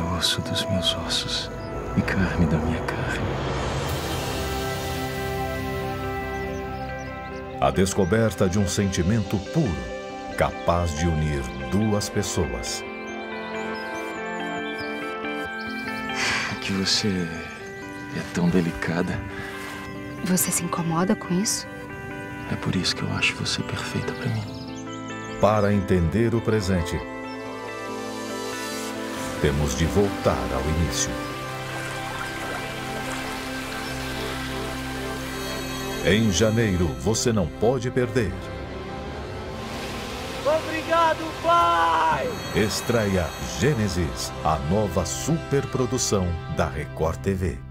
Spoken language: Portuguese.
osso dos meus ossos e carne da minha carne. A descoberta de um sentimento puro, capaz de unir duas pessoas. Que você é tão delicada. Você se incomoda com isso? É por isso que eu acho você perfeita para mim. Para entender o presente, temos de voltar ao início. Em janeiro, você não pode perder. Obrigado, pai! Estreia Gênesis, a nova superprodução da Record TV.